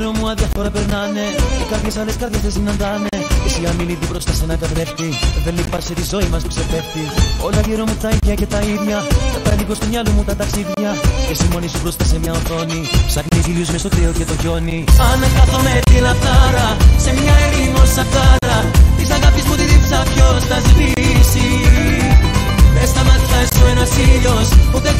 Όλοι γύρω μου αδιαφορά περνάνε. Οι κάποιες άλλες καρδιές δεν συναντάνε. Εσύ αμήνυτη μπροστά σε ένα καθρέφτη Δεν λυπάσαι τη ζωή μας που ξεπέφτει Όλα γύρω μου τα ίδια και τα ίδια. Τα λίγο στο μυαλό μου τα ταξίδια. Και εσύ μόνη σου μπροστά σε μια οθόνη. Ψάχνεις ήλιους μες στο κρύο και το χιόνι. Ανακάθομαι τη λαπτάρα Σε μια ερήμο σακάρα Της αγάπης μου τη δίψα ποιος θα σβήσει. Μες στα μάτια σου ένας ήλιος Ούτε εχθρός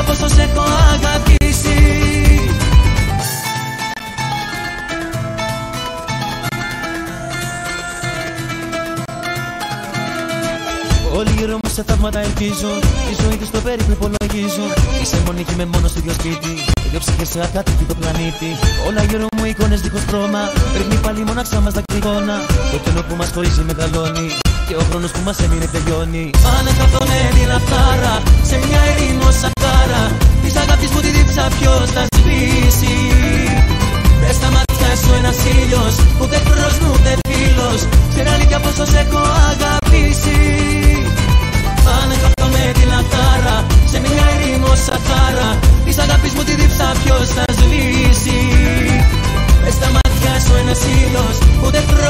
Ξέρει αλήθεια πόσο σε έχω αγαπήσει. Όλοι γύρω μου σε θαύματα ελπίζω Τη ζωή της το περίπου υπολογίζω. Είσαι μόνη και με μόνος στο ίδιο σπίτι Δύο ψυχές σε ακάτοικη το πλανήτη. Όλα γύρω μου εικόνες δίχως χρώμα Ρίχνει πάλι μοναξά μας δακρυγόνα Το κενό που μας χωρίζει μεγαλώνει Και ο χρόνος που μας έμεινε τελειώνει. Ανακαθώ με τη λαφτάρα Σε μια ερήμο σακάρα Της αγάπης μου τη δίψα ποιος θα σβήσει. Μες στα μάτια σου ένας ήλιος Ούτε εχθρός μου ούτε φίλος. Ξέρει αλήθεια πόσο σε έχω αγαπήσει. Ανακαθώ με τη λαχτάρα Σε μια ερήμο σακάρα Της αγάπης μου τη δίψα ποιος θα σβήσει. Μες στα μάτια σου ένας ήλιος Ούτε εχθρός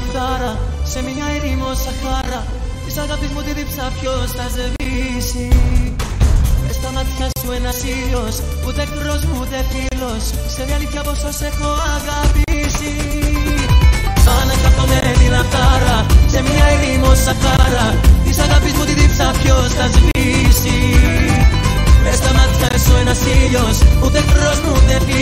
λαχτάρα Σε μια ερήμο σαχάρα Της αγάπης μου τη δίψα ποιος θα σβήσει Μες στα μάτια σου ένας ήλιος Ούτε εχθρός μου ούτε φίλος. Ξέρει αλήθεια πόσο σε έχω αγαπήσει. Ανακαθώ με τη λαχτάρα Σε μια ερήμο σαχάρα Της αγάπης μου τη δίψα ποιος θα σβήσει. Μες στα μάτια σου ένας ήλιος Ούτε εχθρός μου ούτε φίλος